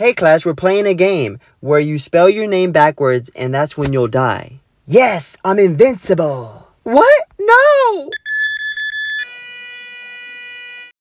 Hey class, we're playing a game where you spell your name backwards and that's when you'll die. Yes, I'm invincible. What?